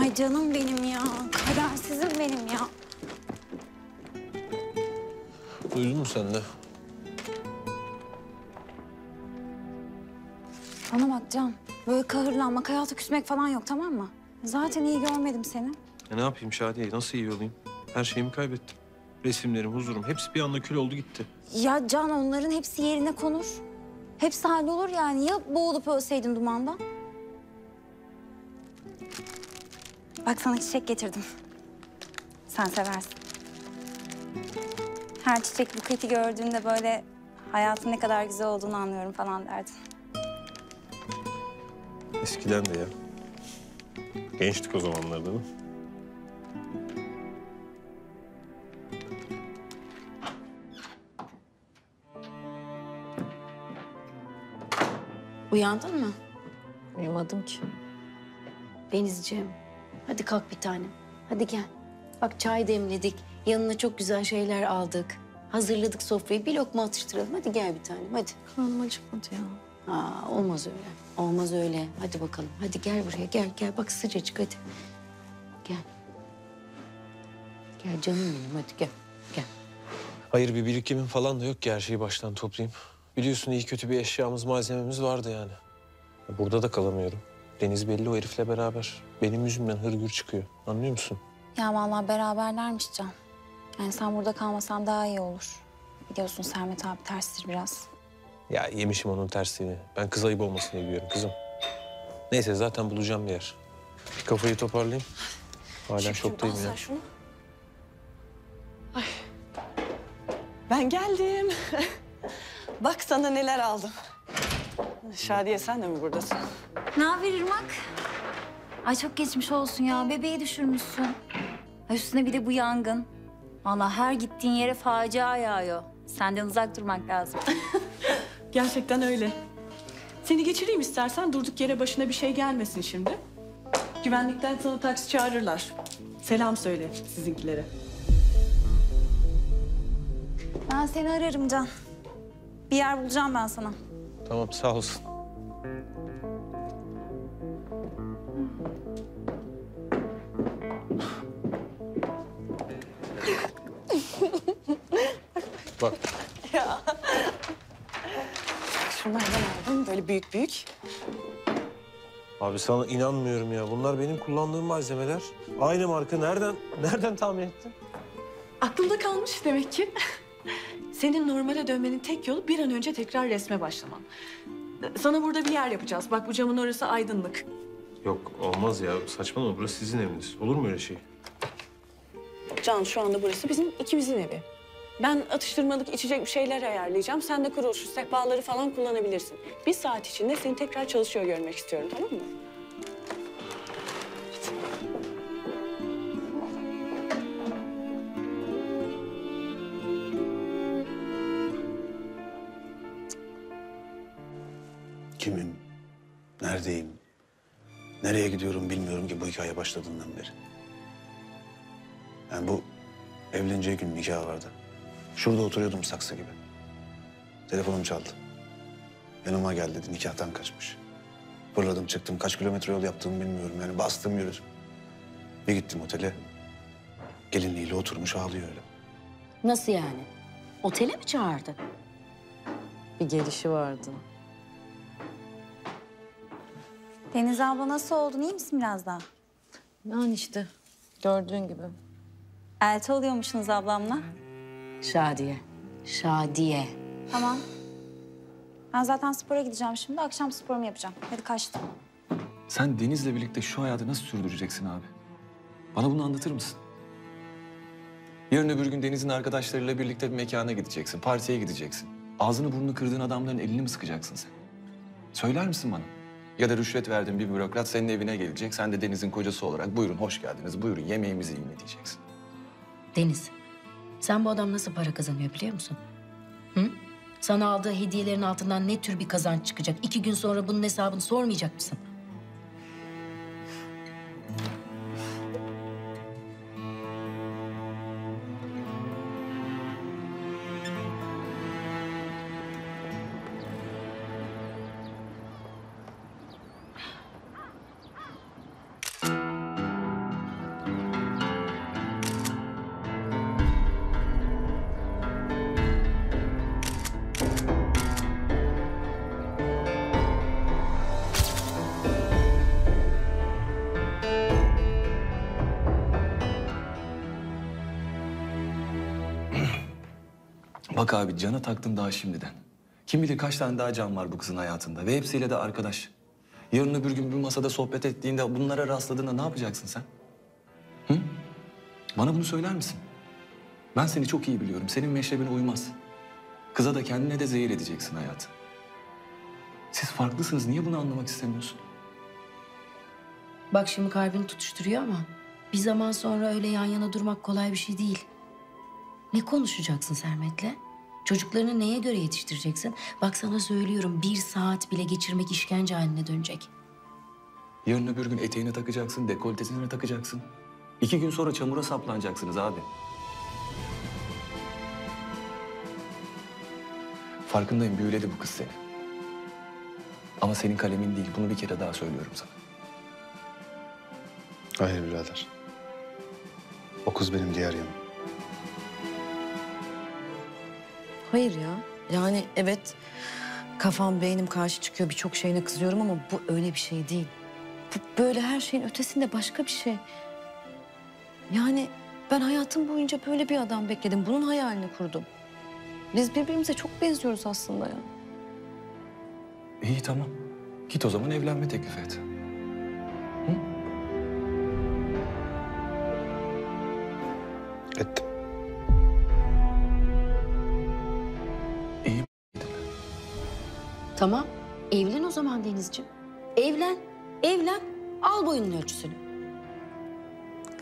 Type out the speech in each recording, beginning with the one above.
Ay canım benim ya. Kadersizim benim ya. Duydun mu sen de? Bana bak Can. Böyle kahırlanmak, hayata küsmek falan yok tamam mı? Zaten iyi görmedim seni. Ya ne yapayım Şadiye? Nasıl iyi olayım? Her şeyimi kaybettim. Resimlerim, huzurum hepsi bir anda kül oldu gitti. Ya Can onların hepsi yerine konur. Hepsi hallolur yani. Ya boğulup ölseydin dumandan? Bak sana çiçek getirdim. Sen seversin. Her çiçek buketi gördüğünde böyle hayatın ne kadar güzel olduğunu anlıyorum falan derdin. Eskiden de ya. Gençtik o zamanlarda değil mi? Uyandın mı? Uyumadım ki. Denizciğim. Hadi kalk bir tanem. Hadi gel. Bak çay demledik. Yanına çok güzel şeyler aldık. Hazırladık sofrayı. Bir lokma atıştıralım. Hadi gel bir tanem. Hadi. Karnım acıkmadı ya. Aa, olmaz öyle. Olmaz öyle. Hadi bakalım. Hadi gel buraya. Gel gel. Bak sıcacık hadi. Gel. Gel canım benim. Hadi gel. Gel. Hayır bir birikimim falan da yok ki her şeyi baştan toplayayım. Biliyorsun iyi kötü bir eşyamız, malzememiz vardı yani. Burada da kalamıyorum. Deniz belli o herifle beraber. Benim yüzümden hırgür çıkıyor. Anlıyor musun? Ya vallahi beraberlermiş Can. Yani sen burada kalmasan daha iyi olur. Biliyorsun Sermet abi terstir biraz. Ya yemişim onun tersliğini. Ben kız ayıp olmasın diye diyorum kızım. Neyse zaten bulacağım bir yer. Bir kafayı toparlayayım. Hala şoktayım ya. şunu. Ay. Ben geldim. Bak sana neler aldım. Şadiye sen de mi buradasın? Ne haber Irmak? Ay çok geçmiş olsun ya. Bebeği düşürmüşsün. Ay Üstüne bir de bu yangın. Vallahi her gittiğin yere facia yağıyor. Senden uzak durmak lazım. Gerçekten öyle. Seni geçireyim istersen durduk yere başına bir şey gelmesin şimdi. Güvenlikten sana taksi çağırırlar. Selam söyle sizinkilere. Ben seni ararım Can. Bir yer bulacağım ben sana. Tamam sağ olsun. Bak Şunlardan aldım böyle büyük büyük. abi sana inanmıyorum ya. Bunlar benim kullandığım malzemeler. Aynı marka. Nereden nereden tahmin ettin? Aklımda kalmış demek ki. Senin normale dönmenin tek yolu bir an önce tekrar resme başlaman. Sana burada bir yer yapacağız. Bak bu camın orası aydınlık. Yok olmaz ya. Saçmalama. Burası sizin eviniz. Olur mu öyle şey? Can şu anda burası bizim ikimizin evi. Ben atıştırmalık içecek bir şeyler ayarlayacağım. Sen de kuruluşu, sehpaları falan kullanabilirsin. Bir saat içinde seni tekrar çalışıyor görmek istiyorum tamam mı? Kimim? Neredeyim? Nereye gidiyorum bilmiyorum ki bu hikaye başladığından beri. Yani bu evleneceği gün nikah vardı. Şurada oturuyordum saksı gibi. Telefonum çaldı. Yanıma gel dedi nikahtan kaçmış. Fırladım çıktım kaç kilometre yol yaptığımı bilmiyorum yani bastım yürüdüm. Bir gittim otele. Gelinliğiyle oturmuş ağlıyor öyle. Nasıl yani? Otele mi çağırdı? Bir gelişi vardı. Deniz abla nasıl oldun? İyi misin biraz daha? Yani işte gördüğün gibi. Elti oluyormuşsunuz ablamla. Şadiye. Şadiye. Tamam. Ben zaten spora gideceğim şimdi. Akşam sporumu yapacağım. Hadi kaçtım. Sen Deniz'le birlikte şu hayatı nasıl sürdüreceksin abi? Bana bunu anlatır mısın? Yarın öbür gün Deniz'in arkadaşlarıyla birlikte bir mekana gideceksin, partiye gideceksin. Ağzını burnunu kırdığın adamların elini mi sıkacaksın sen? Söyler misin bana? Ya da rüşvet verdiğin bir bürokrat senin evine gelecek. Sen de Deniz'in kocası olarak buyurun hoş geldiniz, buyurun yemeğimizi yiyin diyeceksin. Deniz, sen bu adam nasıl para kazanıyor biliyor musun? Hı? Sana aldığı hediyelerin altından ne tür bir kazanç çıkacak? İki gün sonra bunun hesabını sormayacak mısın? Bak abi cana taktın daha şimdiden. Kim bilir kaç tane daha can var bu kızın hayatında ve hepsiyle de arkadaş. Yarın öbür gün bir masada sohbet ettiğinde bunlara rastladığında ne yapacaksın sen? Hı? Bana bunu söyler misin? Ben seni çok iyi biliyorum. Senin meşrebine uymaz. Kıza da kendine de zehir edeceksin hayatı. Siz farklısınız. Niye bunu anlamak istemiyorsun? Bak şimdi kalbini tutuşturuyor ama bir zaman sonra öyle yan yana durmak kolay bir şey değil. Ne konuşacaksın Sermet'le? Çocuklarını neye göre yetiştireceksin? Bak sana söylüyorum bir saat bile geçirmek işkence haline dönecek. Yarın öbür gün eteğini takacaksın, dekoltesini takacaksın. İki gün sonra çamura saplanacaksınız abi. Farkındayım büyüledi bu kız seni. Ama senin kalemin değil. Bunu bir kere daha söylüyorum sana. Hayır birader. O kız benim diğer yanım. Hayır ya. Yani evet kafam beynim karşı çıkıyor birçok şeyine kızıyorum ama bu öyle bir şey değil. Bu böyle her şeyin ötesinde başka bir şey. Yani ben hayatım boyunca böyle bir adam bekledim. Bunun hayalini kurdum. Biz birbirimize çok benziyoruz aslında ya. İyi tamam. Git o zaman evlenme teklif et. Ettim. Tamam evlen o zaman Denizciğim. Evlen, evlen. Al boyunun ölçüsünü.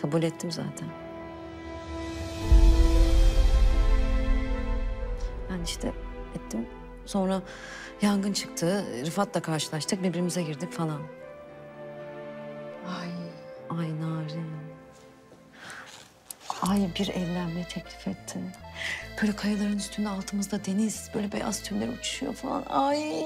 Kabul ettim zaten. Ben işte ettim. Sonra yangın çıktı. Rıfat'la karşılaştık. Birbirimize girdik falan. Ay Ay Narin. Ay bir evlenme teklif etti. Böyle kayaların üstünde altımızda deniz. Böyle beyaz tüyler uçuşuyor falan. Ay.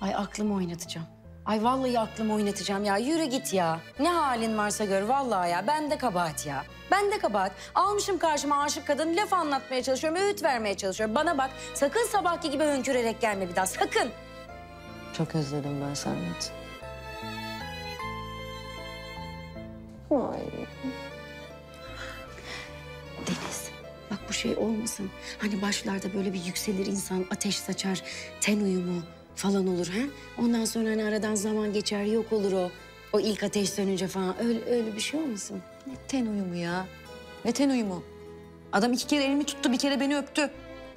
Ay aklımı oynatacağım. Ay vallahi aklımı oynatacağım ya. Yürü git ya. Ne halin varsa gör vallahi ya. Ben de kabahat ya. Ben de kabahat. Almışım karşıma aşık kadın laf anlatmaya çalışıyorum, öğüt vermeye çalışıyorum. Bana bak sakın sabahki gibi hönkürerek gelme bir daha sakın. Çok özledim ben Sermet. Deniz bu şey olmasın. Hani başlarda böyle bir yükselir insan ateş saçar, ten uyumu falan olur ha. Ondan sonra hani aradan zaman geçer yok olur o. O ilk ateş sönünce falan öyle, öyle bir şey olmasın. Ne ten uyumu ya? Ne ten uyumu? Adam iki kere elimi tuttu, bir kere beni öptü.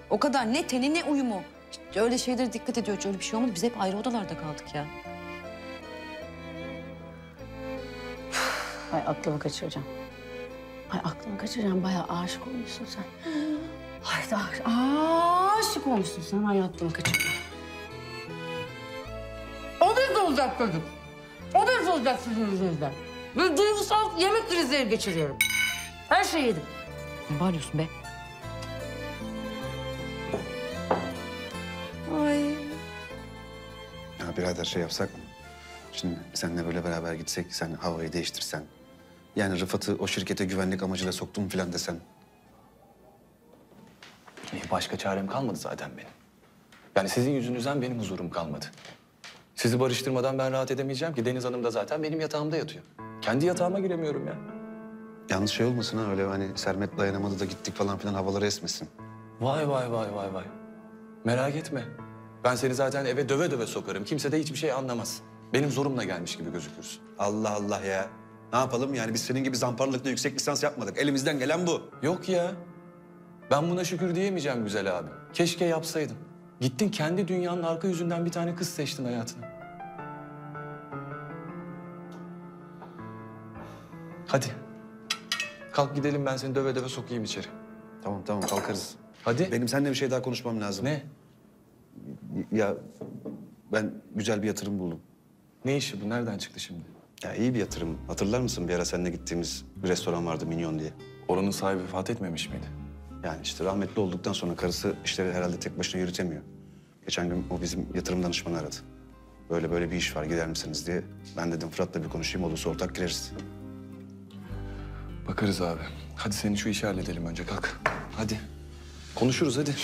O kadar ne teni ne uyumu. İşte öyle şeylere dikkat ediyor. Hiç öyle bir şey olmadı. Biz hep ayrı odalarda kaldık ya. Ay aklımı kaçıracağım. Ay aklımı kaçıracağım. Bayağı aşık olmuşsun sen. Ay da aşık, olmuşsun sen. Ay aklımı kaçıracağım. O bir olacak çocuk. O bir olacak sizin yüzünüzden. Böyle duygusal yemek krizleri geçiriyorum. Her şeyi yedim. Ne bağırıyorsun be? Ay. Ya birader şey yapsak mı? Şimdi seninle böyle beraber gitsek, sen havayı değiştirsen. Yani Rıfat'ı o şirkete güvenlik amacıyla soktum falan desen. E, Başka çarem kalmadı zaten benim. Yani sizin yüzünüzden benim huzurum kalmadı. Sizi barıştırmadan ben rahat edemeyeceğim ki. Deniz Hanım da zaten benim yatağımda yatıyor. Kendi yatağıma giremiyorum ya. Yalnız şey olmasın ha öyle hani Sermet dayanamadı da gittik falan filan havaları esmesin. Vay vay vay vay vay. Merak etme. Ben seni zaten eve döve döve sokarım. Kimse de hiçbir şey anlamaz. Benim zorumla gelmiş gibi gözükürsün. Allah Allah ya. Ne yapalım yani biz senin gibi zamparlıkta yüksek lisans yapmadık. Elimizden gelen bu. Yok ya. Ben buna şükür diyemeyeceğim güzel abi. Keşke yapsaydım. Gittin kendi dünyanın arka yüzünden bir tane kız seçtin hayatına. Hadi. Kalk gidelim ben seni döve döve sokayım içeri. Tamam tamam kalkarız. Hadi. Benim seninle bir şey daha konuşmam lazım. Ne? Ya ben güzel bir yatırım buldum. Ne işi bu? Nereden çıktı şimdi? Ya iyi bir yatırım. Hatırlar mısın bir ara seninle gittiğimiz bir restoran vardı Minyon diye. Oranın sahibi vefat etmemiş miydi? Yani işte rahmetli olduktan sonra karısı işleri herhalde tek başına yürütemiyor. Geçen gün o bizim yatırım danışmanı aradı. Böyle böyle bir iş var gider misiniz diye. Ben dedim Fırat'la bir konuşayım olursa ortak gireriz. Bakarız abi. Hadi senin şu işi halledelim önce kalk. Hadi. Konuşuruz hadi.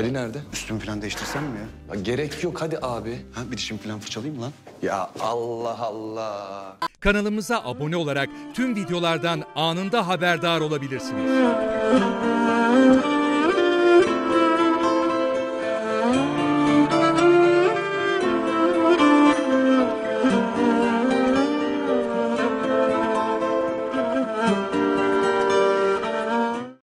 Ali nerede? Üstümü falan değiştirsem mi ya? Ya gerek yok hadi abi. Ha bir dişimi falan fırçalayayım lan? Ya Allah Allah. Kanalımıza abone olarak tüm videolardan anında haberdar olabilirsiniz.